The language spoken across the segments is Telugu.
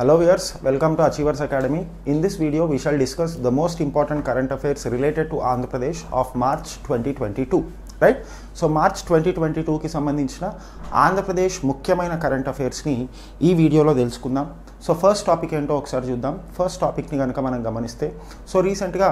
Hello viewers, welcome to Achievers Academy. In this video, we shall discuss the most important current affairs related to Andhra Pradesh of March 2022. Right so March twenty twenty టూకి సంబంధించిన ఆంధ్రప్రదేశ్ ముఖ్యమైన కరెంట్ అఫైర్స్ని ఈ వీడియోలో తెలుసుకుందాం సో ఫస్ట్ టాపిక్ ఏంటో ఒకసారి చూద్దాం ఫస్ట్ టాపిక్ని కనుక మనం గమనిస్తే సో రీసెంట్గా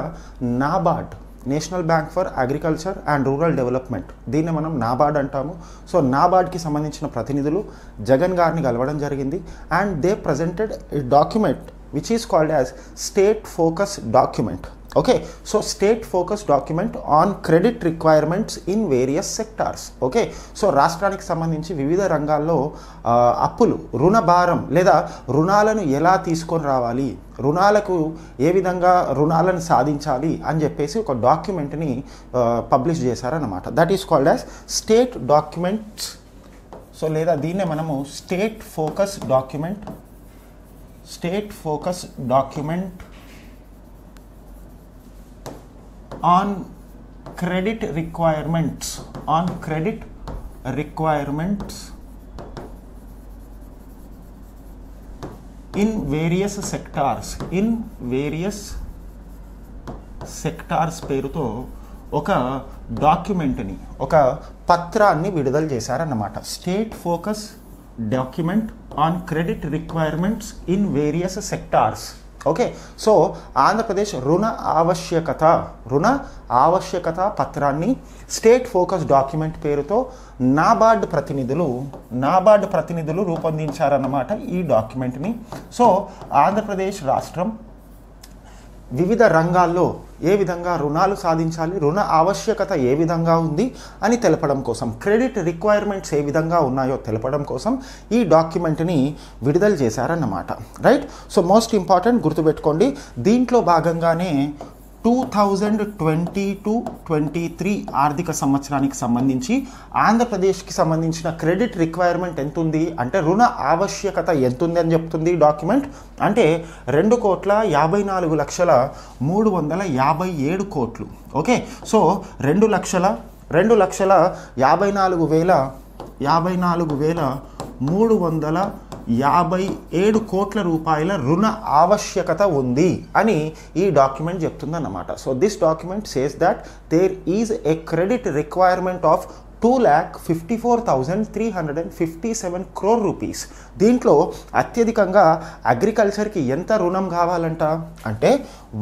NABARD national bank for agriculture and rural development. దీన్ని మనం నాబార్డ్ అంటాము. సో నాబార్డ్కి సంబంధించిన ప్రతినిధులు జగన్ గారిని కలవడం జరిగింది. And they presented document which is called as state focus document okay so state focus document on credit requirements in various sectors okay so రాష్ట్రానికి సంబంధించి వివిధ రంగాల్లో అప్పులు రుణ భారం లేదా రుణాలను ఎలా తీసుకొని రావాలి రుణాలకు ఏ విధంగా రుణాలను సాధించాలి అని చెప్పేసి ఒక డాక్యుమెంట్ని పబ్లిష్ చేశారన్నమాట. That is called as state documents so లేదా దీన్నే మనము state focus document state focus document on credit requirements on credit requirements in various sectors in various sectors పేరుతో ఒక డాక్యుమెంట్ని ఒక పత్రాన్ని విడుదల చేశారన్నమాట. State focus document on credit requirements in various sectors okay so Andhra Pradesh రుణ ఆవశ్యకత రుణ ఆవశ్యకత పత్రాన్ని స్టేట్ ఫోకస్ డాక్యుమెంట్ పేరుతో నాబార్డ్ ప్రతినిధులు నాబార్డ్ ప్రతినిధులు రూపొందించారన్నమాట ఈ డాక్యుమెంట్ని సో ఆంధ్రప్రదేశ్ రాష్ట్రం వివిధ రంగాల్లో ఏ విధంగా రుణాలు సాధించాలి రుణ ఆవశ్యకత ఏ విధంగా ఉంది అని తెలపడం కోసం క్రెడిట్ రిక్వైర్మెంట్స్ ఏ విధంగా ఉన్నాయో తెలపడం కోసం ఈ డాక్యుమెంట్ని విడుదల చేశారన్నమాట. రైట్? సో మోస్ట్ ఇంపార్టెంట్ గుర్తుపెట్టుకోండి దీంట్లో భాగంగానే two thousand twenty two twenty three ఆర్థిక సంవత్సరానికి సంబంధించి ఆంధ్రప్రదేశ్కి సంబంధించిన క్రెడిట్ రిక్వైర్మెంట్ ఎంత ఉంది అంటే రుణ ఆవశ్యకత ఎంత ఉంది అని చెప్తుంది డాక్యుమెంట్. అంటే రెండు కోట్ల యాభై నాలుగు లక్షల మూడు వందల యాభై ఏడు కోట్లు. ఓకే? సో రెండు లక్షల రెండు లక్షల యాభై నాలుగు వేల యాభై నాలుగు వేల మూడు వందల యాభై ఏడు కోట్ల రూపాయల రుణ ఆవశ్యకత ఉంది అని ఈ document చెప్తుందన్నమాట. So this document says that there is a credit requirement of two lakh fifty four thousand three hundred and fifty seven crore rupees దీంట్లో అత్యధికంగా అగ్రికల్చర్కి ఎంత రుణం కావాలంట? అంటే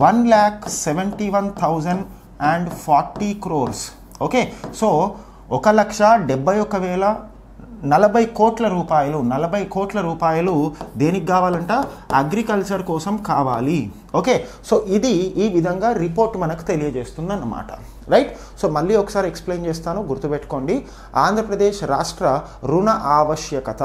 one lakh seventy one thousand and forty crores okay so ఒక లక్ష డెబ్బై ఒక వేల నలభై కోట్ల రూపాయలు నలభై కోట్ల రూపాయలు దేనికి కావాలంట? అగ్రికల్చర్ కోసం కావాలి. ఓకే సో ఇది ఈ విధంగా రిపోర్ట్ మనకు తెలియజేస్తుంది అన్నమాట రైట్ సో మళ్ళీ ఒకసారి ఎక్స్ప్లెయిన్ చేస్తాను గుర్తుపెట్టుకోండి. ఆంధ్రప్రదేశ్ రాష్ట్ర రుణ ఆవశ్యకత.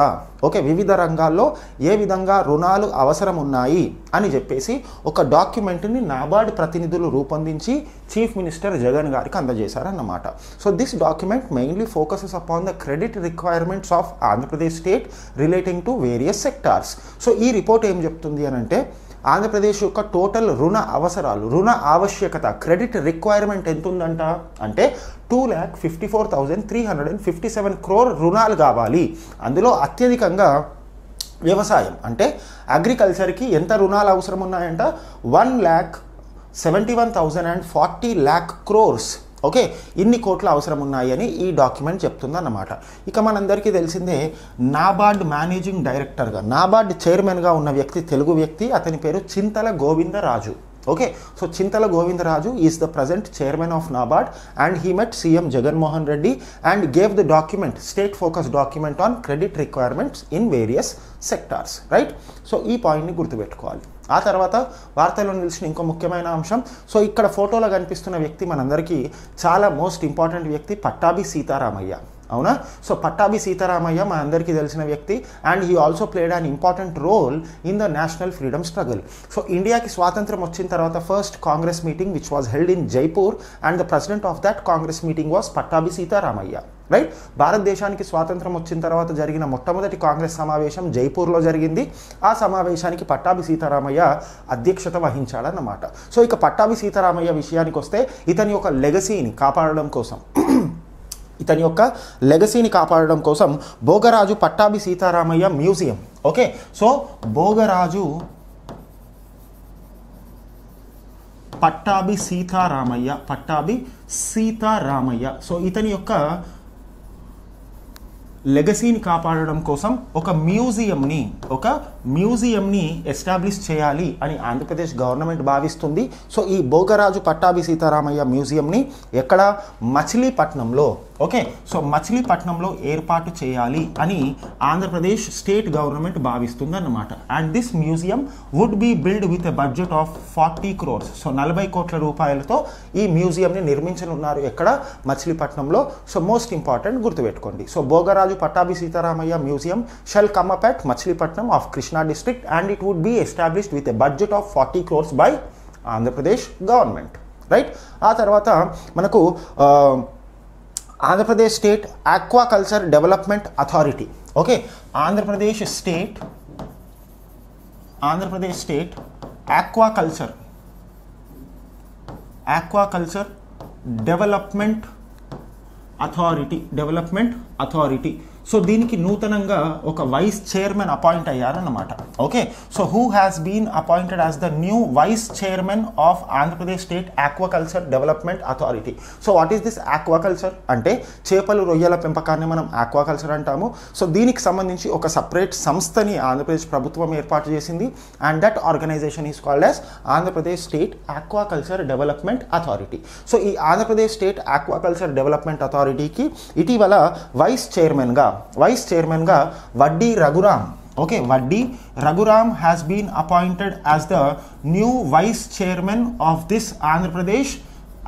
ఓకే వివిధ రంగాల్లో ఏ విధంగా రుణాలు అవసరం ఉన్నాయి అని చెప్పేసి ఒక డాక్యుమెంట్ని నాబార్డ్ ప్రతినిధులు రూపొందించి చీఫ్ మినిస్టర్ జగన్ గారికి అందజేశారన్నమాట. So this document mainly focuses upon the credit requirements of Andhra Pradesh state relating to various sectors so ఈ రిపోర్ట్ ఏం చెప్తుంది అని అంటే ఆంధ్రప్రదేశ్ యొక్క టోటల్ రుణ అవసరాలు రుణ ఆవశ్యకత క్రెడిట్ రిక్వైర్మెంట్ ఎంత ఉందంట అంటే two lakh fifty four thousand three hundred and fifty seven crore రుణాలు కావాలి. అందులో అత్యధికంగా వ్యవసాయం అంటే అగ్రికల్చర్కి ఎంత రుణాలు అవసరం ఉన్నాయంట one lakh seventy one thousand and forty lakh crores okay ఇన్ని కోట్ల అవసరం ఉన్నాయని ఈ డాక్యుమెంట్ చెప్తుందన్నమాట. ఇక మనందరికీ తెలిసిందే నాబార్డ్ మేనేజింగ్ డైరెక్టర్గా నాబార్డ్ చైర్మన్గా ఉన్న వ్యక్తి తెలుగు వ్యక్తి అతని పేరు Chintala Govindaraju. Okay so Chintala Govindaraju is the present chairman of NABARD and he met CM Jaganmohan Reddy and gave the document state focus document on credit requirements in various sectors. Right? So ఈ పాయింట్ని గుర్తుపెట్టుకోవాలి. ఆ తర్వాత వార్తల్లో నిలిచిన ఇంకో ముఖ్యమైన అంశం. సో ఇక్కడ ఫోటోలో కనిపిస్తున్న వ్యక్తి మనందరికీ చాలా మోస్ట్ ఇంపార్టెంట్ వ్యక్తి పట్టాభి సీతారామయ్య. అవునా? సో పట్టాభి సీతారామయ్య మా అందరికీ తెలిసిన వ్యక్తి. And he also played an important role in the national freedom struggle. So ఇండియాకి స్వాతంత్రం వచ్చిన తర్వాత first Congress meeting which was held in Jaipur and the president of that Congress meeting was Pattabhi Sitaramayya right భారతదేశానికి స్వాతంత్రం వచ్చిన తర్వాత జరిగిన మొట్టమొదటి కాంగ్రెస్ సమావేశం జైపూర్లో జరిగింది. ఆ సమావేశానికి పట్టాభి సీతారామయ్య అధ్యక్షత వహించాడన్నమాట. సో ఇక పట్టాభి సీతారామయ్య విషయానికి వస్తే ఇతని యొక్క లెగసీని కాపాడడం కోసం ఇతని యొక్క లెగసీని కాపాడడం కోసం Bhogaraju Pattabhi Sitaramayya museum. Okay? So Bhogaraju Pattabhi Sitaramayya Pattabhi Sitaramayya. So ఇతని యొక్క లెగసీని కాపాడడం కోసం ఒక మ్యూజియంని ఒక మ్యూజియంని ఎస్టాబ్లిష్ చేయాలి అని ఆంధ్రప్రదేశ్ గవర్నమెంట్ భావిస్తుంది. సో ఈ భోగరాజు పట్టాభి సీతారామయ్య మ్యూజియంని ఎక్కడ? మచిలీపట్నంలో. ఓకే? సో మచిలీపట్నంలో ఏర్పాటు చేయాలి అని ఆంధ్రప్రదేశ్ స్టేట్ గవర్నమెంట్ భావిస్తుంది అన్నమాట and this museum would be build with a budget of forty crores. So నలభై కోట్ల రూపాయలతో ఈ మ్యూజియంని నిర్మించనున్నారు ఎక్కడ? మచిలీపట్నంలో. సో మోస్ట్ ఇంపార్టెంట్ గుర్తుపెట్టుకోండి. So Bhogaraju Pattabhi Sitaramayya museum shall come up at Machilipatnam of Krishna district and it would be established with a budget of forty crores by Andhra Pradesh government right ఆ తర్వాత మనకు Andhra Pradesh state aquaculture development authority okay Andhra Pradesh state Andhra Pradesh state aquaculture aquaculture development authority development authority so దీనికి నూతనంగా ఒక vice chairman appoint అయ్యారన్నమాట. Okay so who has been appointed as the new vice chairman of Andhra Pradesh state aquaculture development authority so what is this aquaculture అంటే చేపలు రొయ్యల పెంపకాన్ని మనం ఆక్వాకల్చర్ అంటాము. సో దీనికి సంబంధించి ఒక సపరేట్ సంస్థని ఆంధ్రప్రదేశ్ ప్రభుత్వం ఏర్పాటు చేసింది. And that organisation is called as Andhra Pradesh state aquaculture development authority so ఈ ఆంధ్రప్రదేశ్ స్టేట్ ఆక్వాకల్చర్ డెవలప్మెంట్ అథారిటీకి ఇటీవల వైస్ చైర్మన్గా వైస్ చైర్మన్గా Vaddi Raghuram. Okay Vaddi Raghuram has been appointed as the new vice chairman of this Andhra Pradesh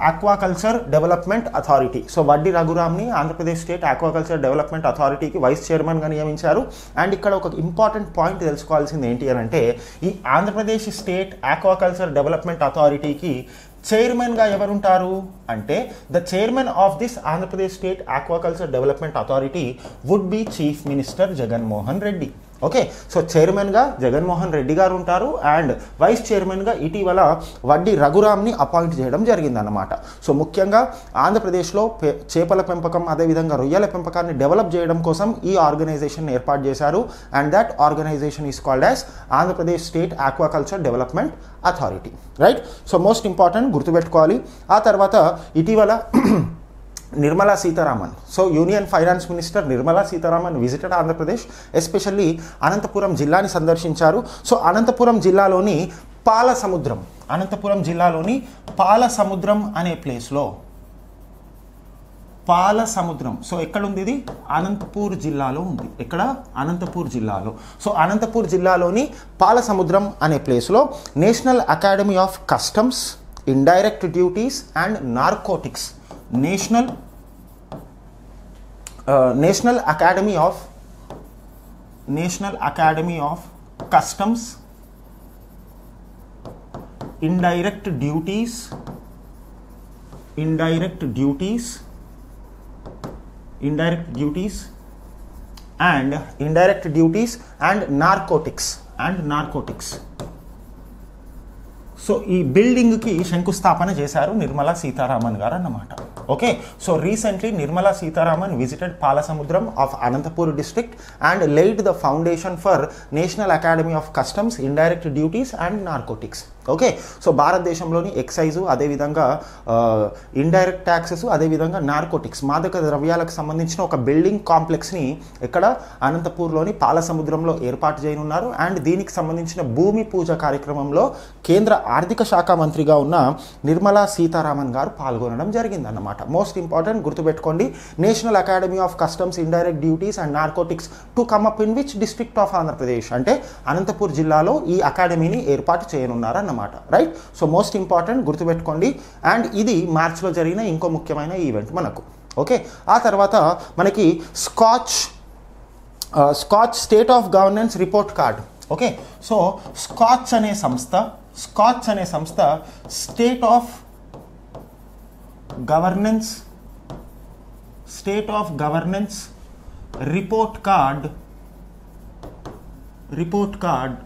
aquaculture development authority so Vaddi రఘురామ్ని Andhra Pradesh state aquaculture development అథారిటీకి వైస్ చైర్మన్గా నియమించారు. అండ్ ఇక్కడ ఒక ఇంపార్టెంట్ పాయింట్ తెలుసుకోవాల్సింది ఏంటి అని అంటే ఈ ఆంధ్రప్రదేశ్ స్టేట్ ఆక్వాకల్చర్ డెవలప్మెంట్ అథారిటీకి చైర్మన్గా ఎవరుంటారు అంటే the chairman of this Andhra Pradesh state aquaculture development authority would be chief minister Jaganmohan Reddy. Okay so చైర్మన్గా జగన్మోహన్ రెడ్డి గారు ఉంటారు అండ్ వైస్ చైర్మన్గా ఇటీవల వడ్డీ రఘురామ్ని అపాయింట్ చేయడం జరిగిందన్నమాట. సో ముఖ్యంగా ఆంధ్రప్రదేశ్లో చేపల పెంపకం అదేవిధంగా రొయ్యల పెంపకాన్ని డెవలప్ చేయడం కోసం ఈ ఆర్గనైజేషన్ ఏర్పాటు చేశారు and that organisation is called as Andhra Pradesh state aquaculture development authority. Right? So most important గుర్తుపెట్టుకోవాలి. ఆ తర్వాత ఇటీవల Nirmala Sitharaman. So union finance minister Nirmala Sitharaman visited Andhra Pradesh especially Anantapuram జిల్లాని సందర్శించారు. సో అనంతపురం జిల్లాలోని పాల సముద్రం అనంతపురం జిల్లాలోని పాల సముద్రం అనే ప్లేస్లో పాల సముద్రం సో ఎక్కడుంది ఇది? అనంతపూర్ జిల్లాలో ఉంది. ఎక్కడ? అనంతపూర్ జిల్లాలో. సో అనంతపూర్ జిల్లాలోని పాల సముద్రం అనే ప్లేస్లో national academy of customs indirect duties and narcotics national national academy of national academy of customs indirect duties indirect duties indirect duties and indirect duties and narcotics and narcotics. So ఈ బిల్డింగ్కి శంకుస్థాపన చేశారు నిర్మలా సీతారామన్ గారు అన్నమాట. Okay, so recently Nirmala Sitaraman visited Palasamudram of Anantapur district and laid the foundation for National Academy of Customs, Indirect Duties and Narcotics. Okay so భారతదేశంలోని ఎక్సైజు అదేవిధంగా ఇండైరెక్ట్ ట్యాక్సెస్ అదేవిధంగా నార్కోటిక్స్ మాదక ద్రవ్యాలకు సంబంధించిన ఒక బిల్డింగ్ కాంప్లెక్స్ని ఇక్కడ అనంతపూర్లోని పాలసముద్రంలో ఏర్పాటు చేయనున్నారు. అండ్ దీనికి సంబంధించిన భూమి పూజ కార్యక్రమంలో కేంద్ర ఆర్థిక శాఖ మంత్రిగా ఉన్న నిర్మలా సీతారామన్ గారు పాల్గొనడం జరిగిందన్నమాట. మోస్ట్ ఇంపార్టెంట్ గుర్తుపెట్టుకోండి national academy of customs indirect duties and narcotics to come up in which district of Andhra Pradesh అంటే అనంతపూర్ జిల్లాలో ఈ అకాడమీని ఏర్పాటు చేయనున్నారన్నమాట. అన్నమాట రైట్ సో మోస్ట్ ఇంపార్టెంట్ గుర్తుపెట్టుకోండి. అండ్ ఇది మార్చ్లో జరిగిన ఇంకో ముఖ్యమైన ఈవెంట్ మనకు ఓకే ఆ తర్వాత మనకి Skoch Skoch state of governance report card okay so Skoch అనే సంస్థ స్కాచ్ అనే సంస్థ state of governance state of governance report card report card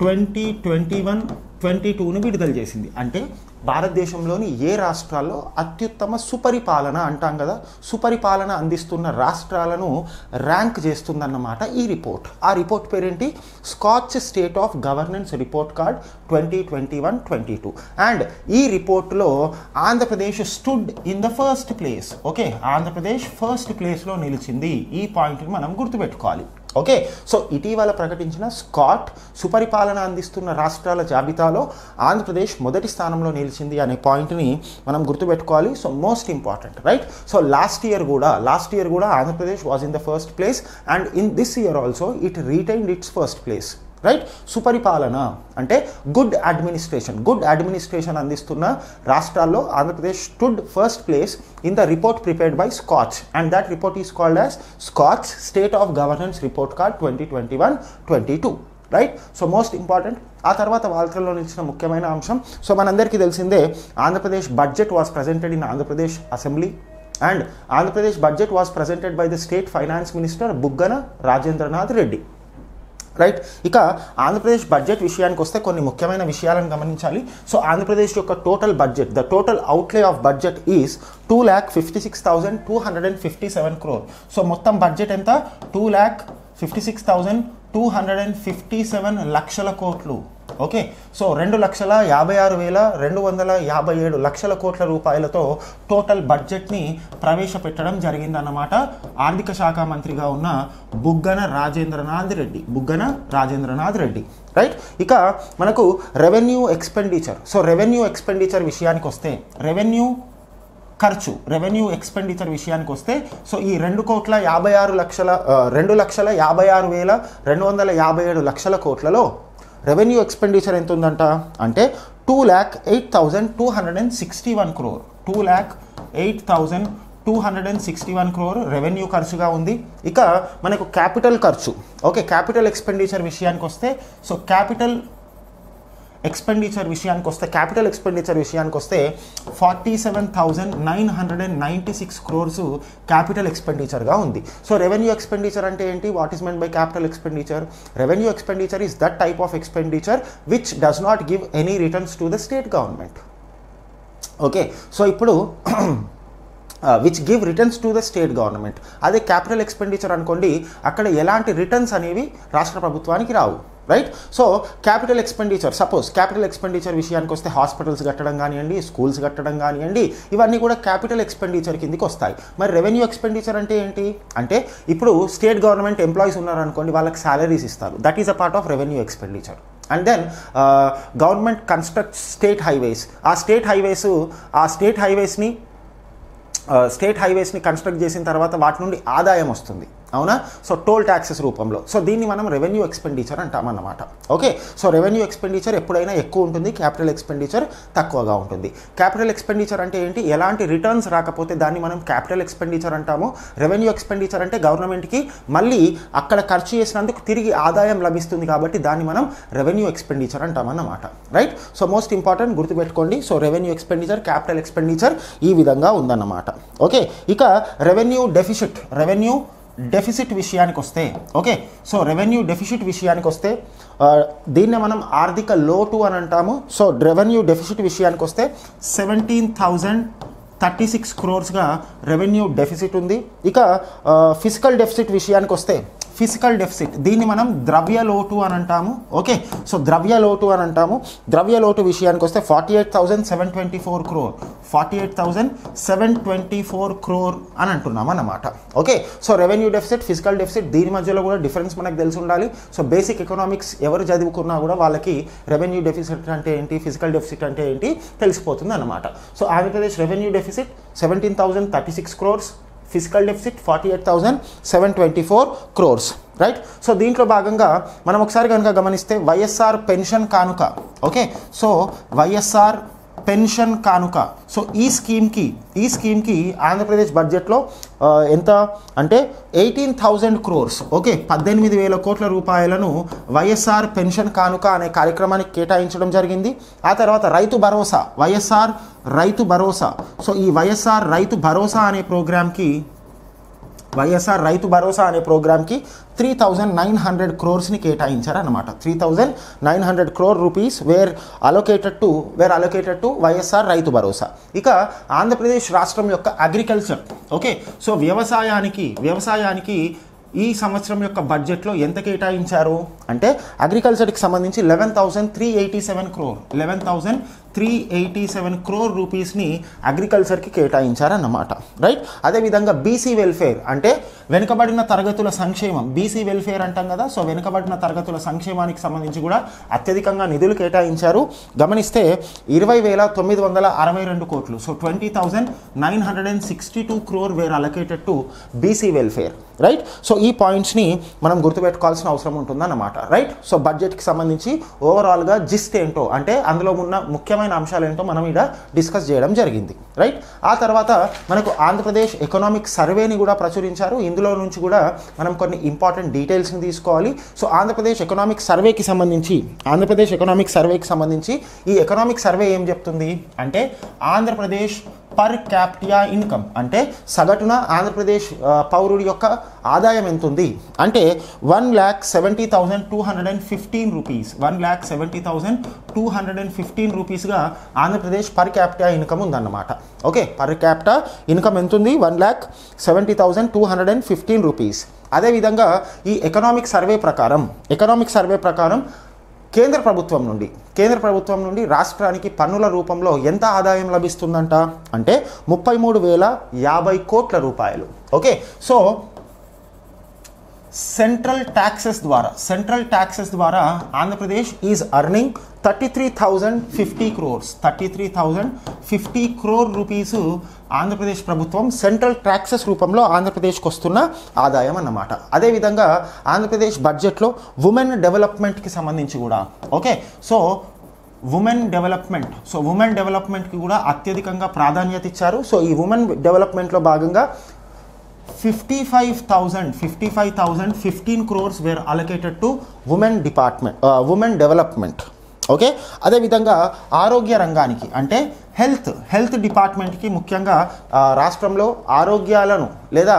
twenty twenty one twenty టూను విడుదల చేసింది. అంటే భారతదేశంలోని ఏ రాష్ట్రాల్లో అత్యుత్తమ సుపరిపాలన అంటాం కదా సుపరిపాలన అందిస్తున్న రాష్ట్రాలను ర్యాంక్ చేస్తుందన్నమాట ఈ రిపోర్ట్. ఆ రిపోర్ట్ పేరేంటి? Skoch state of governance report card twenty twenty one twenty two. And ఈ రిపోర్ట్లో Andhra Pradesh stood in the first place okay Andhra Pradesh first ప్లేస్లో నిలిచింది. ఈ పాయింట్ని మనం గుర్తుపెట్టుకోవాలి. ఓకే సో ఇటీవల ప్రకటించిన స్కాట్ సుపరిపాలన అందిస్తున్న రాష్ట్రాల జాబితాలో ఆంధ్రప్రదేశ్ మొదటి స్థానంలో నిలిచింది అనే పాయింట్ని మనం గుర్తుపెట్టుకోవాలి. So most important right? So last year కూడా లాస్ట్ ఇయర్ కూడా Andhra Pradesh was in the first place and in this year also it retained its first place right సుపరిపాలన అంటే గుడ్ అడ్మినిస్ట్రేషన్ గుడ్ అడ్మినిస్ట్రేషన్ అందిస్తున్న రాష్ట్రాల్లో Andhra Pradesh stood first place in the report prepared by Skoch and that report is called as Skoch state of governance report card twenty twenty one twenty two right so most important ఆ తర్వాత వార్తల్లో నిలిచిన ముఖ్యమైన అంశం. సో మనందరికీ తెలిసిందే Andhra Pradesh budget was presented in Andhra Pradesh assembly and Andhra Pradesh budget was presented by the state finance minister Buggana Rajendranath Reddy right ఇక ఆంధ్రప్రదేశ్ బడ్జెట్ విషయానికి వస్తే కొన్ని ముఖ్యమైన విషయాలను గమనించాలి. సో ఆంధ్రప్రదేశ్ యొక్క total budget the total outlay of budget is two lakh fifty six thousand two hundred and fifty seven crore so మొత్తం బడ్జెట్ ఎంత? Two lakh fifty six thousand two hundred and fifty seven లక్షల కోట్లు. ఓకే. సో రెండు లక్షల యాభై ఆరు వేల రెండు వందల యాభై ఏడు లక్షల కోట్ల రూపాయలతో టోటల్ బడ్జెట్ని ప్రవేశపెట్టడం జరిగిందన్నమాట. ఆర్థిక శాఖ మంత్రిగా ఉన్న బుగ్గన రాజేంద్రనాథ్ రెడ్డి. బుగ్గన రాజేంద్రనాథ్ రెడ్డి. రైట్? ఇక మనకు revenue expenditure. So revenue expenditure విషయానికి వస్తే రెవెన్యూ ఖర్చు రెవెన్యూ ఎక్స్పెండిచర్ విషయానికి వస్తే సో ఈ రెండు కోట్ల యాభై ఆరు లక్షల రెండు లక్షల యాభై ఆరు వేల రెండు వందల యాభై ఏడు లక్షల కోట్లలో రెవెన్యూ ఎక్స్పెండిచర్ ఎంత ఉందంట అంటే two lakh eight thousand two hundred and sixty one crore two lakh eight thousand two hundred and sixty one crore revenue ఖర్చుగా ఉంది. ఇక మనకు క్యాపిటల్ ఖర్చు. ఓకే క్యాపిటల్ ఎక్స్పెండిచర్ విషయానికి వస్తే సో క్యాపిటల్ ఎక్స్పెండిచర్ విషయానికి వస్తే క్యాపిటల్ ఎక్స్పెండిచర్ విషయానికి వస్తే forty seven thousand nine hundred and ninety six crores capital ఎక్స్పెండిచర్గా ఉంది. సో రెవెన్యూ ఎక్స్పెండిచర్ అంటే ఏంటి? What is meant by capital expenditure revenue expenditure is that type of expenditure which does not give any returns to the state government okay so ఇప్పుడు which give returns to the state government అదే క్యాపిటల్ ఎక్స్పెండిచర్ అనుకోండి అక్కడ ఎలాంటి రిటర్న్స్ అనేవి రాష్ట్ర ప్రభుత్వానికి రావు. Right so capital expenditure suppose capital expenditure విషయానికి వస్తే హాస్పిటల్స్ కట్టడం కానివ్వండి స్కూల్స్ కట్టడం కానివ్వండి ఇవన్నీ కూడా క్యాపిటల్ ఎక్స్పెండిచర్ కిందకి వస్తాయి. మరి రెవెన్యూ ఎక్స్పెండిచర్ అంటే ఏంటి? అంటే ఇప్పుడు స్టేట్ గవర్నమెంట్ ఎంప్లాయీస్ ఉన్నారనుకోండి వాళ్ళకి శాలరీస్ ఇస్తారు. That is a part of revenue expenditure and then government construct state highways ఆ స్టేట్ హైవేస్ ఆ స్టేట్ హైవేస్ని స్టేట్ హైవేస్ని కన్స్ట్రక్ట్ చేసిన తర్వాత వాటి నుండి ఆదాయం వస్తుంది. అవునా? సో టోల్ ట్యాక్సెస్ రూపంలో. సో దీన్ని మనం రెవెన్యూ ఎక్స్పెండిచర్ అంటామన్నమాట ఓకే సో రెవెన్యూ ఎక్స్పెండిచర్ ఎప్పుడైనా ఎక్కువ ఉంటుంది క్యాపిటల్ ఎక్స్పెండిచర్ తక్కువగా ఉంటుంది. క్యాపిటల్ ఎక్స్పెండిచర్ అంటే ఏంటి? ఎలాంటి రిటర్న్స్ రాకపోతే దాన్ని మనం క్యాపిటల్ ఎక్స్పెండిచర్ అంటాము. రెవెన్యూ ఎక్స్పెండిచర్ అంటే గవర్నమెంట్కి మళ్ళీ అక్కడ ఖర్చు చేసినందుకు తిరిగి ఆదాయం లభిస్తుంది కాబట్టి దాన్ని మనం రెవెన్యూ ఎక్స్పెండిచర్ అంటామన్నమాట రైట్ సో మోస్ట్ ఇంపార్టెంట్ గుర్తుపెట్టుకోండి. So revenue expenditure capital expenditure ఈ విధంగా ఉందన్నమాట. ఓకే ఇక రెవెన్యూ డెఫిషిట్ రెవెన్యూ డెఫిసిట్ విషయానికి వస్తే ఓకే సో రెవెన్యూ డెఫిసిట్ విషయానికి వస్తే uh, దీన్నే మనం ఆర్థిక లోటు అని అంటాము. సో రెవెన్యూ డెఫిసిట్ విషయానికి వస్తే సెవెంటీన్ థౌజండ్ థర్టీ సిక్స్ క్రోర్స్గా రెవెన్యూ డెఫిసిట్ ఉంది. ఇక uh, ఫిజికల్ డెఫిసిట్ విషయానికి వస్తే ఫిజికల్ డెఫిసిట్ దీన్ని మనం ద్రవ్య లోటు అని అంటాము. ఓకే సో ద్రవ్య లోటు అని అంటాము. ద్రవ్య లోటు విషయానికి వస్తే forty eight thousand seven twenty four crore forty eight thousand seven twenty four crore అని అంటున్నాం అన్నమాట. Okay so revenue deficit physical deficit దీని మధ్యలో కూడా డిఫరెన్స్ మనకు తెలిసి ఉండాలి. సో బేసిక్ ఎకనామిక్స్ ఎవరు చదువుకున్నా కూడా వాళ్ళకి రెవెన్యూ డెఫిసిట్ అంటే ఏంటి? ఫిజికల్ డెఫిసిట్ అంటే ఏంటి? తెలిసిపోతుంది అనమాట so Andhra Pradesh revenue deficit seventeen thousand thirty six crores physical deficit forty eight thousand seven twenty four crores right so దీంట్లో భాగంగా మనం ఒకసారి కనుక గమనిస్తే వైఎస్ఆర్ పెన్షన్ కానుక ఓకే సో వైఎస్ఆర్ పెన్షన్ కానుక. సో ఈ స్కీమ్కి ఈ స్కీమ్కి ఆంధ్రప్రదేశ్ బడ్జెట్లో ఎంత అంటే ఎయిటీన్ థౌజండ్ క్రోర్స్. ఓకే పద్దెనిమిది వేల కోట్ల రూపాయలను వైఎస్ఆర్ పెన్షన్ కానుక అనే కార్యక్రమానికి కేటాయించడం జరిగింది. ఆ తర్వాత రైతు భరోసా వైఎస్ఆర్ రైతు భరోసా. సో ఈ వైఎస్ఆర్ రైతు భరోసా అనే ప్రోగ్రామ్కి వైఎస్ఆర్ రైతు భరోసా అనే ప్రోగ్రామ్కి త్రీ థౌజండ్ నైన్ హండ్రెడ్ క్రోర్స్ని కేటాయించారనమాట three thousand nine hundred crore rupees were allocated to were allocated to YSR Rythu Bharosa. ఇక ఆంధ్రప్రదేశ్ రాష్ట్రం యొక్క అగ్రికల్చర్. ఓకే సో వ్యవసాయానికి వ్యవసాయానికి ఈ సంవత్సరం యొక్క బడ్జెట్లో ఎంత కేటాయించారు? అంటే అగ్రికల్చర్కి సంబంధించి eleven thousand three eighty seven crore eleven thousand three eighty seven crore రూపీస్ని అగ్రికల్చర్కి కేటాయించారన్నమాట రైట్ అదేవిధంగా బీసీ వెల్ఫేర్ అంటే వెనుకబడిన తరగతుల సంక్షేమం. బీసీ వెల్ఫేర్ అంటాం కదా సో వెనుకబడిన తరగతుల సంక్షేమానికి సంబంధించి కూడా అత్యధికంగా నిధులు కేటాయించారు. గమనిస్తే ఇరవై వేల తొమ్మిది వందల అరవై రెండు కోట్లు so twenty thousand nine hundred and sixty two crore were allocated to BC welfare right so ఈ పాయింట్స్ని మనం గుర్తుపెట్టుకోవాల్సిన అవసరం ఉంటుందన్నమాట. రైట్ సో బడ్జెట్కి సంబంధించి ఓవరాల్గా జిస్ట్ ఏంటో అంటే అందులో ఉన్న ముఖ్యమైన అంశాలు ఏంటో మనం ఇక్కడ డిస్కస్ చేయడం జరిగింది రైట్ ఆ తర్వాత మనకు ఆంధ్రప్రదేశ్ ఎకనామిక్ సర్వేని కూడా ప్రచురించారు. ఇందులో నుంచి కూడా మనం కొన్ని ఇంపార్టెంట్ డీటెయిల్స్ని తీసుకోవాలి. సో ఆంధ్రప్రదేశ్ ఎకనామిక్ సర్వేకి సంబంధించి ఆంధ్రప్రదేశ్ ఎకనామిక్ సర్వేకి సంబంధించి ఈ ఎకనామిక్ సర్వే ఏం చెప్తుంది? అంటే ఆంధ్రప్రదేశ్ పర్ క్యాప్టియా ఇన్కమ్ అంటే సగటున ఆంధ్రప్రదేశ్ పౌరుడి యొక్క ఆదాయం ఎంత ఉంది అంటే one lakh seventy thousand two hundred and fifteen rupees one lakh seventy thousand two hundred and fifteen రూపీస్గా Andhra Pradesh per capita income ఉందన్నమాట. ఓకే పర్ క్యాపిటా ఇన్కమ్ ఎంత ఉంది one lakh seventy thousand two hundred and fifteen rupees అదేవిధంగా ఈ ఎకనామిక్ సర్వే ప్రకారం ఎకనామిక్ సర్వే ప్రకారం కేంద్ర ప్రభుత్వం నుండి కేంద్ర ప్రభుత్వం నుండి రాష్ట్రానికి పన్నుల రూపంలో ఎంత ఆదాయం లభిస్తుందంట? అంటే ముప్పై మూడు వేల యాభై కోట్ల రూపాయలు. ఓకే సో సెంట్రల్ ట్యాక్సెస్ ద్వారా సెంట్రల్ ట్యాక్సెస్ ద్వారా Andhra Pradesh is earning thirty three thousand fifty crores thirty three thousand fifty crore rupees Andhra Pradesh ప్రభుత్వం సెంట్రల్ ట్యాక్సెస్ రూపంలో ఆంధ్రప్రదేశ్కి వస్తున్న ఆదాయం అన్నమాట. అదేవిధంగా ఆంధ్రప్రదేశ్ బడ్జెట్లో ఉమెన్ డెవలప్మెంట్కి సంబంధించి కూడా okay so women development so women డెవలప్మెంట్కి కూడా అత్యధికంగా ప్రాధాన్యత ఇచ్చారు. సో ఈ ఉమెన్ డెవలప్మెంట్లో భాగంగా fifty five thousand fifty five thousand fifteen crores were allocated to women department women development okay అదేవిధంగా ఆరోగ్య రంగానికి అంటే హెల్త్ హెల్త్ డిపార్ట్మెంట్కి ముఖ్యంగా రాష్ట్రంలో ఆరోగ్యాలను లేదా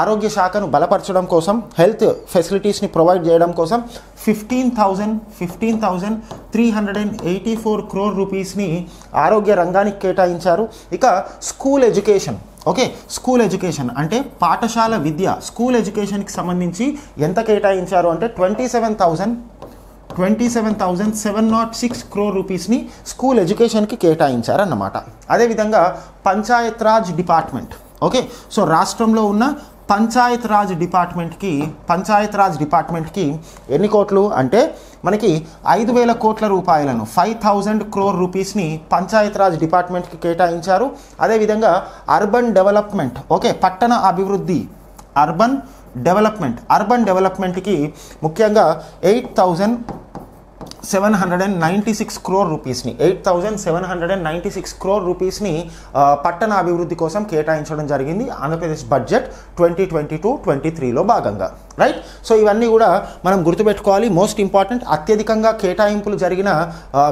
ఆరోగ్య శాఖను బలపరచడం కోసం హెల్త్ ఫెసిలిటీస్ని ప్రొవైడ్ చేయడం కోసం fifteen thousand fifteen thousand three hundred and eighty four crore రూపీస్ని ఆరోగ్య రంగానికి కేటాయించారు. ఇక school education okay school education అంటే పాఠశాల విద్య స్కూల్ ఎడ్యుకేషన్కి సంబంధించి ఎంత కేటాయించారు అంటే twenty seven thousand twenty seven thousand seven nought six crore రూపీస్ని school ఎడ్యుకేషన్కి కేటాయించారన్నమాట. అదేవిధంగా panchayat raj department okay so రాష్ట్రంలో ఉన్న పంచాయత్ రాజ్ డిపార్ట్మెంట్కి పంచాయత్ రాజ్ డిపార్ట్మెంట్కి ఎన్ని కోట్లు? అంటే మనకి ఐదు వేల కోట్ల రూపాయలను ఫైవ్ థౌజండ్ క్రోర్ రూపీస్ని పంచాయత్ రాజ్ డిపార్ట్మెంట్కి కేటాయించారు. అదేవిధంగా అర్బన్ డెవలప్మెంట్ ఓకే పట్టణ అభివృద్ధి అర్బన్ డెవలప్మెంట్ అర్బన్ డెవలప్మెంట్కి ముఖ్యంగా eight thousand seven hundred and ninety six crore రూపీస్ని eight thousand seven hundred and ninety six crore రూపీస్ని పట్టణ అభివృద్ధి కోసం కేటాయించడం జరిగింది. Andhra Pradesh budget twenty twenty two twenty త్రీలో భాగంగా. రైట్ సో ఇవన్నీ కూడా మనం గుర్తుపెట్టుకోవాలి. మోస్ట్ ఇంపార్టెంట్ అత్యధికంగా కేటాయింపులు జరిగిన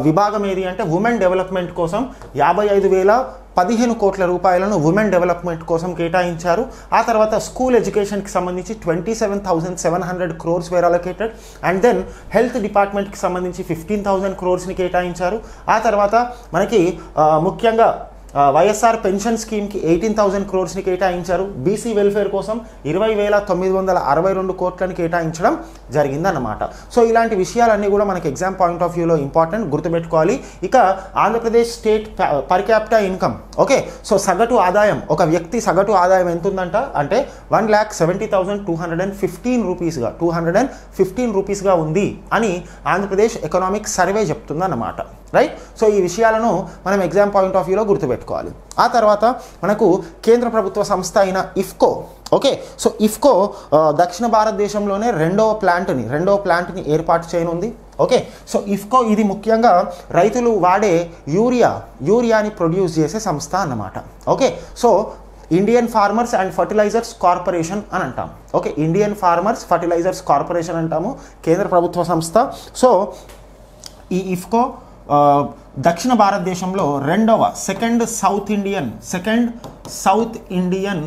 విభాగం ఏది అంటే ఉమెన్ డెవలప్మెంట్ కోసం యాభై ఐదు వేల పదిహేను కోట్ల రూపాయలను ఉమెన్ డెవలప్మెంట్ కోసం కేటాయించారు. ఆ తర్వాత స్కూల్ ఎడ్యుకేషన్కి సంబంధించి twenty seven thousand seven hundred crores were allocated and then health డిపార్ట్మెంట్కి సంబంధించి ఫిఫ్టీన్ థౌసండ్ క్రోర్స్ని కేటాయించారు. ఆ తర్వాత మనకి ముఖ్యంగా వైఎస్ఆర్ పెన్షన్ స్కీమ్కి ఎయిటీన్ థౌజండ్ క్రోర్స్ని కేటాయించారు. బీసీ వెల్ఫేర్ కోసం ఇరవై వేల తొమ్మిది వందల అరవై రెండు కోట్లను కేటాయించడం జరిగిందన్నమాట. సో ఇలాంటి విషయాలన్నీ కూడా మనకి ఎగ్జామ్ పాయింట్ ఆఫ్ వ్యూలో ఇంపార్టెంట్ గుర్తుపెట్టుకోవాలి. ఇక Andhra Pradesh state per capita income. Okay so సగటు ఆదాయం ఒక వ్యక్తి సగటు ఆదాయం ఎంత ఉందంట అంటే one lakh seventy thousand two hundred and fifteen రూపీస్గా two hundred and fifteen రూపీస్గా ఉంది అని ఆంధ్రప్రదేశ్ ఎకనామిక్ సర్వే చెప్తుందన్నమాట. రైట్? సో ఈ విషయాలను మనం ఎగ్జామ్ పాయింట్ ఆఫ్ వ్యూలో గుర్తుపెట్టుకోవాలి ఆ తర్వాత మనకు కేంద్ర ప్రభుత్వ సంస్థ అయిన ఇఫ్కో ఓకే? సో ఇఫ్కో దక్షిణ భారతదేశంలోనే రెండవ ప్లాంట్ని రెండవ ప్లాంట్ని ఏర్పాటు చేయనుంది ఓకే? సో ఇఫ్కో ఇది ముఖ్యంగా రైతులు వాడే యూరియా యూరియాని ప్రొడ్యూస్ చేసే సంస్థ అన్నమాట okay? So Indian farmers and fertilisers corporation అని అంటాం okay? Indian farmers fertilisers corporation అంటాము కేంద్ర ప్రభుత్వ సంస్థ. సో ఈ ఇఫ్కో దక్షిణ భారతదేశంలో రెండవ second South Indian second South Indian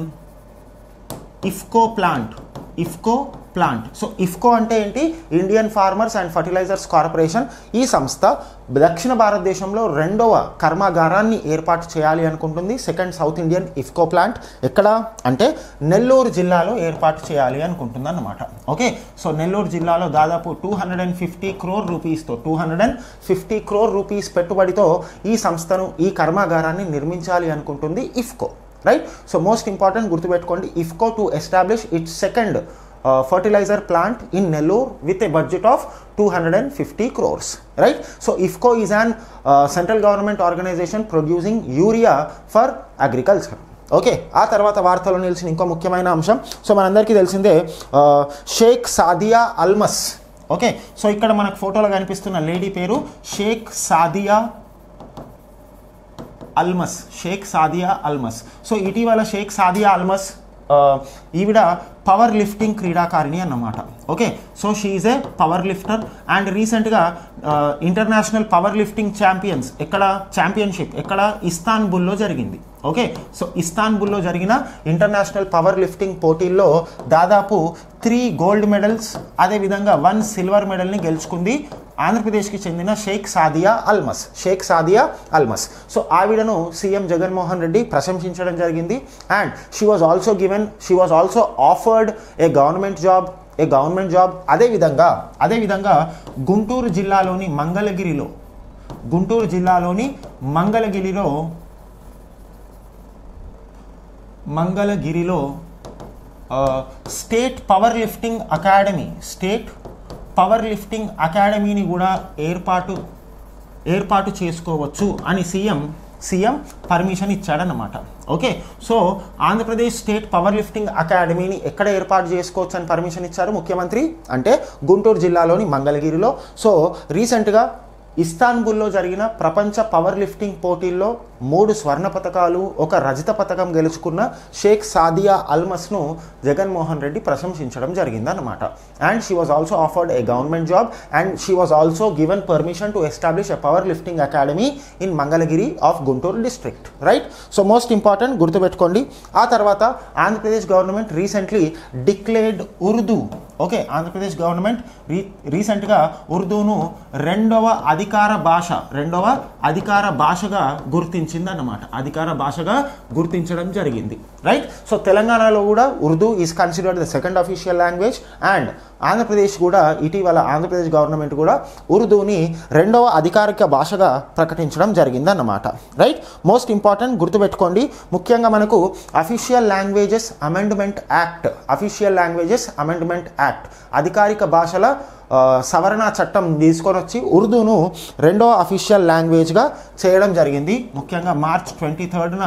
IFFCO plant IFFCO plant so IFFCO అంటే ఏంటి? Indian farmers and fertilisers corporation ఈ సంస్థ దక్షిణ భారతదేశంలో రెండవ కర్మాగారాన్ని ఏర్పాటు చేయాలి అనుకుంటుంది. Second South Indian IFFCO plant ఎక్కడ? అంటే నెల్లూరు జిల్లాలో ఏర్పాటు చేయాలి అనుకుంటుంది అన్నమాట ఓకే సో నెల్లూరు జిల్లాలో దాదాపు two hundred and fifty crore రూపీస్తో two hundred and fifty crore rupees పెట్టుబడితో ఈ సంస్థను ఈ కర్మాగారాన్ని నిర్మించాలి అనుకుంటుంది IFFCO right so most important గుర్తుపెట్టుకోండి. IFFCO to establish its second fertiliser plant in Nellore with a budget of two hundred and fifty crores right so IFFCO is an central government organisation producing urea for agriculture okay ఆ తర్వాత వార్తలో నిలిచిన ఇంకో ముఖ్యమైన అంశం. సో మనందరికీ తెలిసిందే uh, Shaik Sadia Almas. Okay so ఇక్కడ మనకు ఫోటోలో కనిపిస్తున్న లేడీ పేరు షేక్ సాదియా అల్మస్. షేక్ సాదియా అల్మస్. సో ఇటీవల షేక్ సాదియా అల్మస్ ఈవిడ పవర్ లిఫ్టింగ్ క్రీడాకారిణి అన్నమాట. Okay so she a power lifter and రీసెంట్గా ఇంటర్నేషనల్ పవర్ లిఫ్టింగ్ ఛాంపియన్స్ ఎక్కడ? ఛాంపియన్షిప్ ఎక్కడ? ఇస్తాన్బుల్లో జరిగింది. ఓకే సో ఇస్తాన్బుల్లో జరిగిన ఇంటర్నేషనల్ పవర్ లిఫ్టింగ్ పోటీల్లో దాదాపు త్రీ గోల్డ్ మెడల్స్ అదేవిధంగా వన్ సిల్వర్ మెడల్ని గెలుచుకుంది ఆంధ్రప్రదేశ్కి చెందిన షేక్ సాదియా అల్మస్ షేక్ సాదియా అల్మస్. సో ఆవిడను సీఎం జగన్మోహన్ రెడ్డి ప్రశంసించడం జరిగింది and she was also given she was also offered a government job a government job అదేవిధంగా అదేవిధంగా గుంటూరు జిల్లాలోని మంగళగిరిలో గుంటూరు జిల్లాలోని మంగళగిరిలో మంగళగిరిలో state power lifting academy state power lifting అకాడమీని కూడా ఏర్పాటు ఏర్పాటు చేసుకోవచ్చు అని సీఎం సీఎం పర్మిషన్ ఇచ్చాడనమాట okay? So Andhra Pradesh state power lifting అకాడమీని ఎక్కడ ఏర్పాటు చేసుకోవచ్చు అని పర్మిషన్ ఇచ్చారు ముఖ్యమంత్రి? అంటే గుంటూరు జిల్లాలోని మంగళగిరిలో. సో రీసెంట్గా ఇస్తాన్బుల్లో జరిగిన ప్రపంచ పవర్ లిఫ్టింగ్ పోటీల్లో మూడు స్వర్ణ పథకాలు ఒక రజత పథకం గెలుచుకున్న షేక్ సాదియా అల్మస్ను జగన్మోహన్ రెడ్డి ప్రశంసించడం జరిగిందన్నమాట. And she was also offered a government job and she was also given permission to establish a power lifting academy in Mangalagiri of Guntur district right so most important గుర్తుపెట్టుకోండి. ఆ తర్వాత Andhra Pradesh government recently declared Urdu okay Andhra Pradesh government re రీసెంట్గా ఉర్దూను రెండవ అధికార భాష రెండవ అధికార భాషగా గుర్తించిందన్నమాట. అధికార భాషగా గుర్తించడం జరిగింది. రైట్ సో తెలంగాణలో కూడా Urdu is considered the second official language and Andhra Pradesh కూడా ఇటీవల ఆంధ్రప్రదేశ్ గవర్నమెంట్ కూడా ఉర్దూని రెండవ అధికారిక భాషగా ప్రకటించడం జరిగిందన్నమాట. రైట్? మోస్ట్ ఇంపార్టెంట్ గుర్తుపెట్టుకోండి. ముఖ్యంగా మనకు official languages amendment act official languages amendment act అధికారిక భాషల సవరణ చట్టం తీసుకొని వచ్చి ఉర్దూను రెండో అఫీషియల్ లాంగ్వేజ్గా చేయడం జరిగింది. ముఖ్యంగా మార్చ్ ట్వంటీ థర్డ్న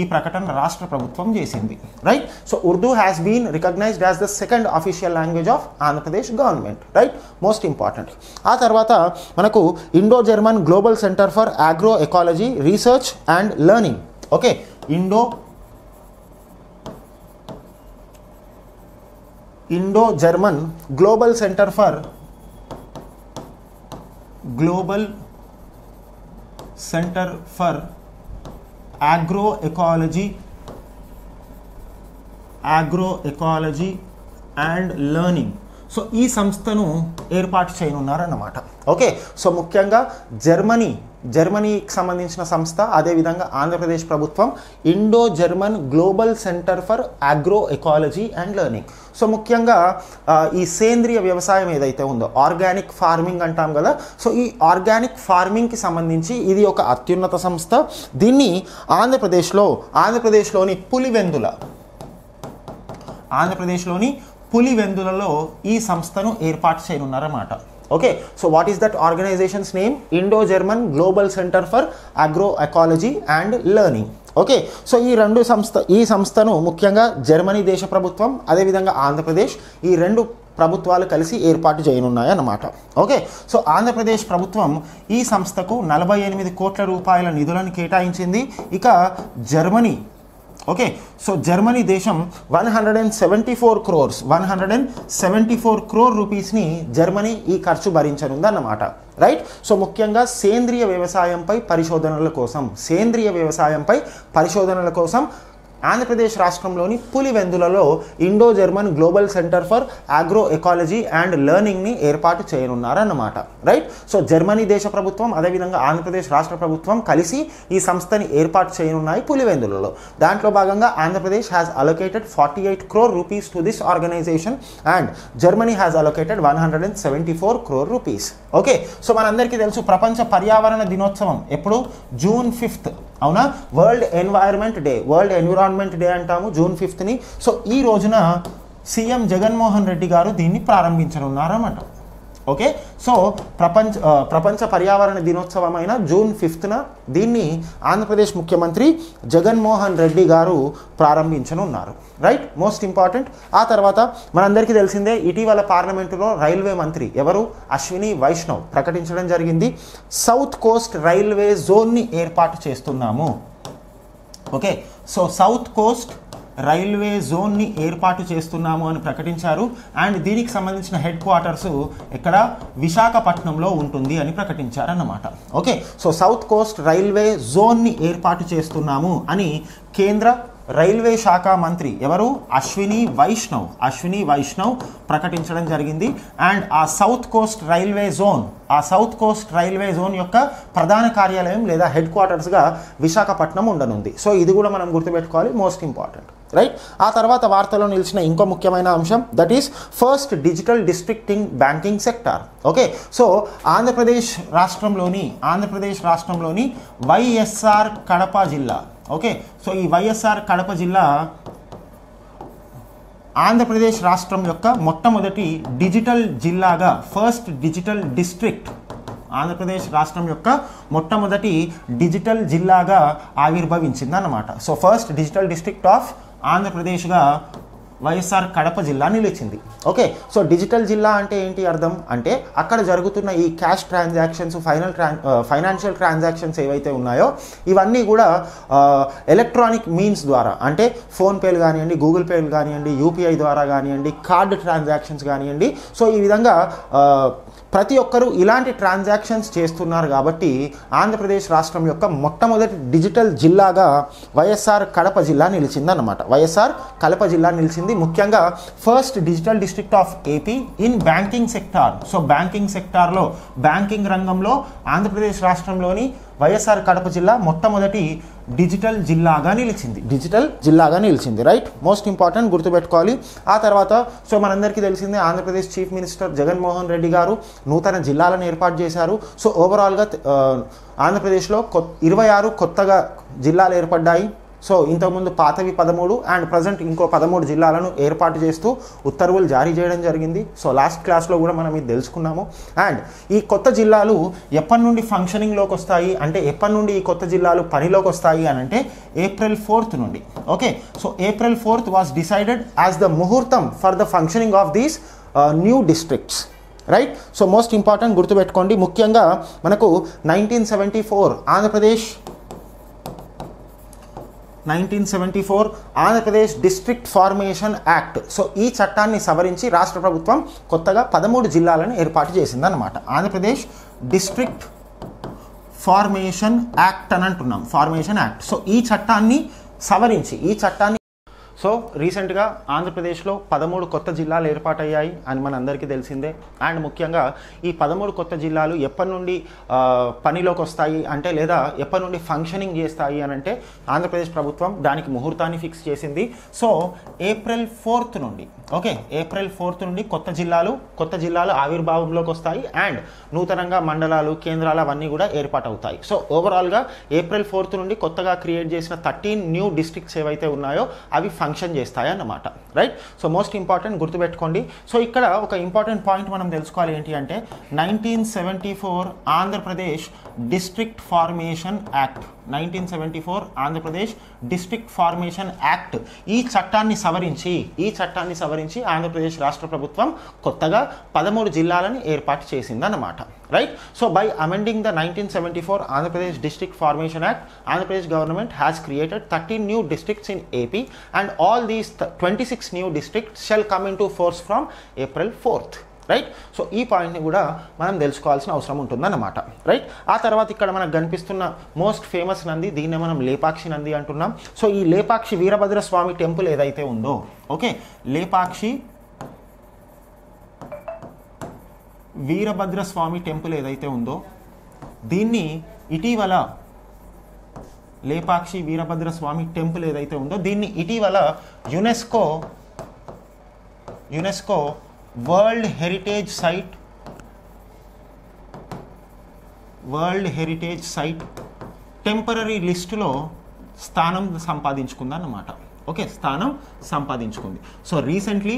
ఈ ప్రకటన రాష్ట్ర ప్రభుత్వం చేసింది. Right? So Urdu has been recognised as the second official language of Andhra Andhra Pradesh government right most important ఆ తర్వాత మనకు Indo German global centre for agro ecology research and learning okay Indo Indo German global centre for global centre for agro ecology agro ecology and learning so ఈ సంస్థను ఏర్పాటు చేయనున్నారన్నమాట. ఓకే? సో ముఖ్యంగా జర్మనీ జర్మనీకి సంబంధించిన సంస్థ అదేవిధంగా ఆంధ్రప్రదేశ్ ప్రభుత్వం Indo German global centre for agro ecology and learning. So ముఖ్యంగా ఈ సేంద్రియ వ్యవసాయం ఏదైతే ఉందో ఆర్గానిక్ ఫార్మింగ్ అంటాం కదా సో ఈ ఆర్గానిక్ ఫార్మింగ్కి సంబంధించి ఇది ఒక అత్యున్నత సంస్థ. దీన్ని ఆంధ్రప్రదేశ్లో ఆంధ్రప్రదేశ్లోని పులివెందుల ఆంధ్రప్రదేశ్లోని పులివెందులలో ఈ సంస్థను ఏర్పాటు చేయనున్నారన్నమాట. Okay so what is that organisation's name Indo German global centre for agro ecology and learning okay so ఈ రెండు సంస్థ ఈ సంస్థను ముఖ్యంగా జర్మనీ దేశ ప్రభుత్వం అదేవిధంగా ఆంధ్రప్రదేశ్ ఈ రెండు ప్రభుత్వాలు కలిసి ఏర్పాటు చేయనున్నాయన్నమాట. ఓకే సో ఆంధ్రప్రదేశ్ ప్రభుత్వం ఈ సంస్థకు నలభై ఎనిమిది కోట్ల రూపాయల నిధులను కేటాయించింది. ఇక జర్మనీ ఓకే సో జర్మనీ దేశం one hundred and seventy four crores one hundred and seventy four crore రూపీస్ని Germany ఈ ఖర్చు భరించనుందన్నమాట రైట్? సో ముఖ్యంగా సేంద్రియ వ్యవసాయంపై పరిశోధనల కోసం సేంద్రియ వ్యవసాయంపై పరిశోధనల కోసం ఆంధ్రప్రదేశ్ రాష్ట్రంలోని పులివెందులలో Indo German global centre for agro ecology and లెర్నింగ్ని ఏర్పాటు చేయనున్నారన్నమాట. రైట్? సో జర్మనీ దేశ ప్రభుత్వం అదేవిధంగా ఆంధ్రప్రదేశ్ రాష్ట్ర ప్రభుత్వం కలిసి ఈ సంస్థని ఏర్పాటు చేయనున్నాయి పులివెందులలో. దాంట్లో భాగంగా Andhra Pradesh has allocated forty eight crore rupees to this organisation and Germany has allocated one hundred and seventy four crore rupees okay so మనందరికీ తెలుసు ప్రపంచ పర్యావరణ దినోత్సవం ఎప్పుడు? June fifth. అవునా? World environment day world environment day అంటాము జూన్ ఫిఫ్త్ని సో ఈ రోజున సీఎం జగన్మోహన్ రెడ్డి గారు దీన్ని ప్రారంభించనున్నారన్నమాట. ఓకే? సో ప్రపంచ ప్రపంచ పర్యావరణ దినోత్సవమైన జూన్ ఫిఫ్త్న దీన్ని ఆంధ్రప్రదేశ్ ముఖ్యమంత్రి జగన్మోహన్ రెడ్డి గారు ప్రారంభించనున్నారు. రైట్? Most important. ఆ తర్వాత మనందరికీ తెలిసిందే ఇటీవల పార్లమెంటులో రైల్వే మంత్రి ఎవరు? అశ్విని వైష్ణవ్. ప్రకటించడం జరిగింది. సౌత్ కోస్ట్ రైల్వే జోన్ని ఏర్పాటు చేస్తున్నాము. Okay? So south coast railway జోన్ని ఏర్పాటు చేస్తున్నాము అని ప్రకటించారు. అండ్ దీనికి సంబంధించిన హెడ్ క్వార్టర్స్ ఇక్కడ విశాఖపట్నంలో ఉంటుంది అని ప్రకటించారన్నమాట. Okay so south coast railway జోన్ని ఏర్పాటు చేస్తున్నాము అని కేంద్ర రైల్వే శాఖ మంత్రి ఎవరు? అశ్విని వైష్ణవ్. అశ్విని వైష్ణవ్ ప్రకటించడం జరిగింది. అండ్ ఆ సౌత్ కోస్ట్ రైల్వే జోన్ ఆ సౌత్ కోస్ట్ రైల్వే జోన్ యొక్క ప్రధాన కార్యాలయం లేదా హెడ్ క్వార్టర్స్గా విశాఖపట్నం ఉండనుంది. సో ఇది కూడా మనం గుర్తుపెట్టుకోవాలి. Most important. రైట్? ఆ తర్వాత వార్తలో నిలిచిన ఇంకో ముఖ్యమైన అంశం that is first digital districting banking sector. Okay? So Andhra Pradesh రాష్ట్రంలోని ఆంధ్రప్రదేశ్ రాష్ట్రంలోని వైఎస్ఆర్ కడప జిల్లా ఓకే సో ఈ వైఎస్ఆర్ కడప జిల్లా ఆంధ్రప్రదేశ్ రాష్ట్రం యొక్క మొట్టమొదటి డిజిటల్ జిల్లాగా ఫస్ట్ డిజిటల్ డిస్ట్రిక్ట్ ఆంధ్రప్రదేశ్ రాష్ట్రం యొక్క మొట్టమొదటి డిజిటల్ జిల్లాగా ఆవిర్భవించింది అన్నమాట so first digital district of ఆంధ్రప్రదేశ్గా YSR Kadapa జిల్లా నిలిచింది. ఓకే సో డిజిటల్ జిల్లా అంటే ఏంటి అర్థం? అంటే అక్కడ జరుగుతున్న ఈ cash transactions final tran financial transactions ఏవైతే ఉన్నాయో ఇవన్నీ కూడా ఎలక్ట్రానిక్ మీన్స్ ద్వారా అంటే ఫోన్పేలు కానివ్వండి గూగుల్ పేలు కానివ్వండి యూపీఐ ద్వారా కానివ్వండి కార్డ్ ట్రాన్సాక్షన్స్ కానివ్వండి. సో ఈ విధంగా ప్రతి ఒక్కరూ ఇలాంటి ట్రాన్సాక్షన్స్ చేస్తున్నారు కాబట్టి ఆంధ్రప్రదేశ్ రాష్ట్రం యొక్క మొట్టమొదటి డిజిటల్ జిల్లాగా వైఎస్ఆర్ కడప జిల్లా నిలిచిందన్నమాట. వైఎస్ఆర్ కడప జిల్లా నిలిచింది. ముఖ్యంగా first digital district of AP in banking sector. So banking సెక్టార్లో బ్యాంకింగ్ రంగంలో ఆంధ్రప్రదేశ్ రాష్ట్రంలోని వైఎస్ఆర్ కడప జిల్లా మొట్టమొదటి డిజిటల్ జిల్లాగా నిలిచింది. డిజిటల్ జిల్లాగా నిలిచింది రైట్ మోస్ట్ ఇంపార్టెంట్ గుర్తుపెట్టుకోవాలి. ఆ తర్వాత సో మనందరికీ తెలిసిందే ఆంధ్రప్రదేశ్ చీఫ్ మినిస్టర్ జగన్మోహన్ రెడ్డి గారు నూతన జిల్లాలను ఏర్పాటు చేశారు. సో ఓవరాల్గా ఆంధ్రప్రదేశ్లో కొ ఇరవై ఆరు కొత్తగా జిల్లాలు ఏర్పడ్డాయి. సో ఇంతకుముందు పాతవి పదమూడు అండ్ ప్రజెంట్ ఇంకో పదమూడు జిల్లాలను ఏర్పాటు చేస్తూ ఉత్తర్వులు జారీ చేయడం జరిగింది. సో లాస్ట్ క్లాస్లో కూడా మనం ఇది తెలుసుకున్నాము. అండ్ ఈ కొత్త జిల్లాలు ఎప్పటి నుండి ఫంక్షనింగ్లోకి వస్తాయి? అంటే ఎప్పటి నుండి ఈ కొత్త జిల్లాలు పనిలోకి వస్తాయి అని అంటే ఏప్రిల్ ఫోర్త్ నుండి. Okay so April fourth was decided as the muhurtham for the functioning of these new districts right so most important గుర్తుపెట్టుకోండి. ముఖ్యంగా మనకు nineteen seventy four Andhra Pradesh nineteen seventy four Andhra Pradesh district formation act. So ఈ చట్టాన్ని సవరించి రాష్ట్ర ప్రభుత్వం కొత్తగా పదమూడు జిల్లాలను ఏర్పాటు చేసిందన్నమాట. ఆంధ్రప్రదేశ్ డిస్ట్రిక్ట్ ఫార్మేషన్ యాక్ట్ అని అంటున్నాం. Formation act. సో ఈ చట్టాన్ని సవరించి ఈ చట్టాన్ని సో రీసెంట్గా ఆంధ్రప్రదేశ్లో పదమూడు కొత్త జిల్లాలు ఏర్పాటయ్యాయి అని మనందరికీ తెలిసిందే. అండ్ ముఖ్యంగా ఈ పదమూడు కొత్త జిల్లాలు ఎప్పటి నుండి పనిలోకి వస్తాయి అంటే లేదా ఎప్పటి నుండి ఫంక్షనింగ్ చేస్తాయి అని అంటే ఆంధ్రప్రదేశ్ ప్రభుత్వం దానికి ముహూర్తాన్ని ఫిక్స్ చేసింది. సో ఏప్రిల్ ఫోర్త్ నుండి ఓకే ఏప్రిల్ ఫోర్త్ నుండి కొత్త జిల్లాలు కొత్త జిల్లాలు ఆవిర్భావంలోకి వస్తాయి. అండ్ నూతనంగా మండలాలు కేంద్రాలు అవన్నీ కూడా ఏర్పాటు అవుతాయి సో ఓవరాల్గా ఏప్రిల్ ఫోర్త్ నుండి కొత్తగా క్రియేట్ చేసిన థర్టీన్ న్యూ డిస్ట్రిక్ట్స్ ఏవైతే ఉన్నాయో అవి ఫంక్షన్ చేస్తాయి అన్నమాట రైట్ సో మోస్ట్ ఇంపార్టెంట్ గుర్తుపెట్టుకోండి. సో ఇక్కడ ఒక ఇంపార్టెంట్ పాయింట్ మనం తెలుసుకోవాలి ఏంటి అంటే nineteen seventy four Andhra Pradesh district formation act nineteen seventy four Andhra Pradesh district formation act ఈ చట్టాన్ని సవరించి ఈ చట్టాన్ని సవరించి ఆంధ్రప్రదేశ్ రాష్ట్ర ప్రభుత్వం కొత్తగా పదమూడు జిల్లాలను ఏర్పాటు చేసిందన్నమాట. Right so by amending the nineteen seventy four Andhra Pradesh district formation act Andhra Pradesh government has created thirteen new districts in AP and all all these th- 26 new shall come in into force from April 4th. Right so ఈ పాయింట్ని కూడా మనం తెలుసుకోవాల్సిన అవసరం ఉంటుందన్నమాట. రైట్ ఆ తర్వాత ఇక్కడ మనకు కనిపిస్తున్న మోస్ట్ ఫేమస్ నంది దీన్నే మనం లేపాక్షి నంది అంటున్నాం. సో ఈ లేపాక్షి వీరభద్ర స్వామి టెంపుల్ ఏదైతే ఉందో ఓకే? లేపాక్షి వీరభద్ర స్వామి టెంపుల్ ఏదైతే ఉందో దీన్ని ఇటీవల లేపాక్షి వీరభద్ర స్వామి టెంపుల్ ఏదైతే ఉందో దీన్ని ఇటీవల UNESCO UNESCO world heritage site world heritage site temporary లిస్టులో స్థానం సంపాదించుకుందన్నమాట. ఓకే స్థానం సంపాదించుకుంది. So recently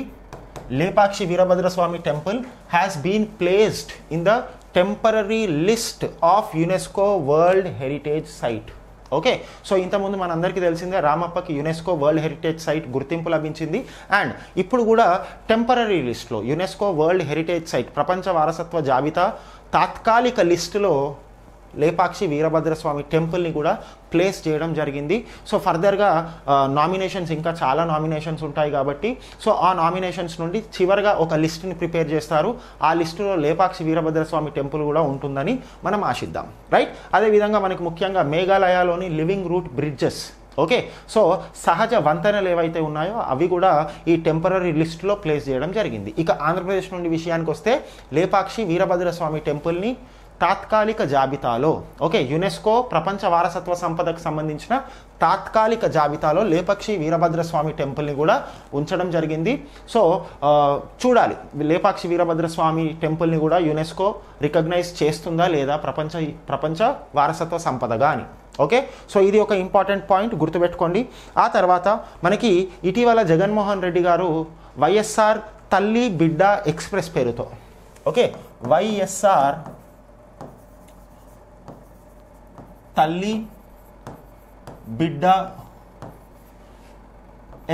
Lepakshi Veerabhadra Swamy temple has been placed in the temporary list of UNESCO world heritage site okay so ఇంతకుముందు మనందరికీ తెలిసిందే రామప్పకి యునెస్కో వరల్డ్ హెరిటేజ్ సైట్ గుర్తింపు లభించింది. అండ్ ఇప్పుడు కూడా టెంపరీ లిస్ట్లో యునెస్కో వరల్డ్ హెరిటేజ్ సైట్ ప్రపంచ వారసత్వ జాబితా తాత్కాలిక లిస్టులో లేపాక్షి వీరభద్ర స్వామి టెంపుల్ని కూడా ప్లేస్ చేయడం జరిగింది. సో ఫర్దర్గా నామినేషన్స్ ఇంకా చాలా నామినేషన్స్ ఉంటాయి కాబట్టి సో ఆ నామినేషన్స్ నుండి చివరిగా ఒక లిస్ట్ని ప్రిపేర్ చేస్తారు. ఆ లిస్టులో లేపాక్షి వీరభద్ర స్వామి టెంపుల్ కూడా ఉంటుందని మనం ఆశిద్దాం. రైట్? అదేవిధంగా మనకు ముఖ్యంగా మేఘాలయలోని living root bridges. Okay? So సహజ వంతెనలు ఏవైతే ఉన్నాయో అవి కూడా ఈ టెంపరీ లిస్టులో ప్లేస్ చేయడం జరిగింది. ఇక ఆంధ్రప్రదేశ్ నుండి విషయానికి వస్తే లేపాక్షి వీరభద్ర స్వామి టెంపుల్ని తాత్కాలిక జాబితాలో ఓకే యునెస్కో ప్రపంచ వారసత్వ సంపదకు సంబంధించిన తాత్కాలిక జాబితాలో లేపాక్షి వీరభద్ర స్వామి టెంపుల్ని కూడా ఉంచడం జరిగింది. సో చూడాలి లేపాక్షి వీరభద్ర స్వామి టెంపుల్ని కూడా యునెస్కో రికగ్నైజ్ చేస్తుందా లేదా ప్రపంచ ప్రపంచ వారసత్వ సంపదగా అని ఓకే? సో ఇది ఒక ఇంపార్టెంట్ పాయింట్ గుర్తుపెట్టుకోండి. ఆ తర్వాత మనకి ఇటీవల జగన్మోహన్ రెడ్డి గారు వైఎస్ఆర్ తల్లి బిడ్డ ఎక్స్ప్రెస్ పేరుతో ఓకే వైఎస్ఆర్ తల్లి బిడ్డ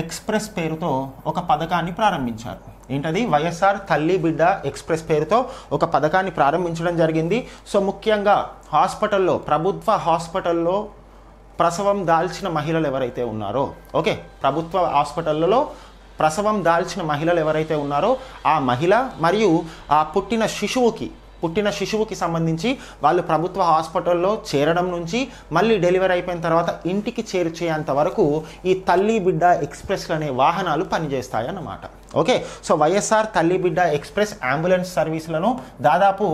ఎక్స్ప్రెస్ పేరుతో ఒక పథకాన్ని ప్రారంభించారు. ఏంటది? వైఎస్ఆర్ తల్లి బిడ్డ ఎక్స్ప్రెస్ పేరుతో ఒక పథకాన్ని ప్రారంభించడం జరిగింది. సో ముఖ్యంగా హాస్పిటల్లో ప్రభుత్వ హాస్పిటల్లో ప్రసవం దాల్చిన మహిళలు ఎవరైతే ఉన్నారో ఓకే ప్రభుత్వ హాస్పిటళ్ళలో ప్రసవం దాల్చిన మహిళలు ఎవరైతే ఉన్నారో ఆ మహిళ మరియు ఆ పుట్టిన శిశువుకి పుట్టిన శిశువుకి సంబంధించి వాళ్ళు ప్రభుత్వ హాస్పిటల్లో చేరడం నుంచి మళ్ళీ డెలివరీ అయిపోయిన తర్వాత ఇంటికి చేర్చేంత వరకు ఈ తల్లి బిడ్డ ఎక్స్ప్రెస్లు అనే వాహనాలు పనిచేస్తాయి అన్నమాట ఓకే? సో వైఎస్ఆర్ తల్లి బిడ్డ ఎక్స్ప్రెస్ అంబులెన్స్ సర్వీసులను దాదాపు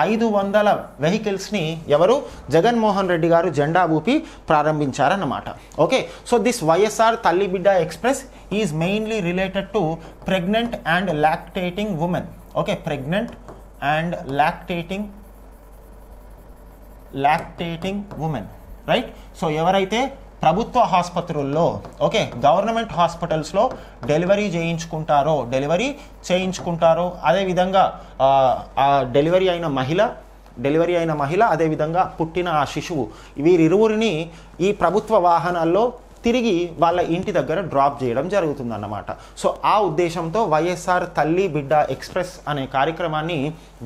ఐదు వందల వెహికల్స్ని ఎవరు? జగన్మోహన్ రెడ్డి గారు జెండా ఊపి ప్రారంభించారన్నమాట. Okay? So this YSR Thalli Bidda express is mainly related to pregnant and lactating women. Okay? Pregnant and lactating lactating women right so ఎవరైతే ప్రభుత్వ ఆసుపత్రుల్లో ఓకే గవర్నమెంట్ హాస్పిటల్స్లో డెలివరీ చేయించుకుంటారో డెలివరీ చేయించుకుంటారో అదేవిధంగా ఆ, ఆ డెలివరీ అయిన మహిళ డెలివరీ అయిన మహిళ అదేవిధంగా పుట్టిన ఆ శిశువు వీరిరువురిని ఈ ప్రభుత్వ వాహనాల్లో తిరిగి వాళ్ళ ఇంటి దగ్గర డ్రాప్ చేయడం జరుగుతుందన్నమాట. సో ఆ ఉద్దేశంతో వైఎస్ఆర్ తల్లి బిడ్డ ఎక్స్ప్రెస్ అనే కార్యక్రమాన్ని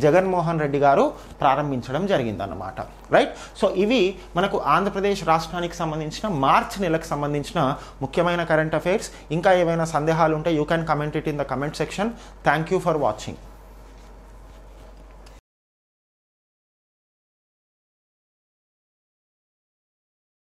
జగన్మోహన్ రెడ్డి గారు ప్రారంభించడం జరిగిందన్నమాట. రైట్? సో ఇవి మనకు ఆంధ్రప్రదేశ్ రాష్ట్రానికి సంబంధించిన మార్చ్ నెలకు సంబంధించిన ముఖ్యమైన కరెంట్ అఫైర్స్. ఇంకా ఏవైనా సందేహాలు ఉంటే you can comment it in the comment section. Thank you for watching.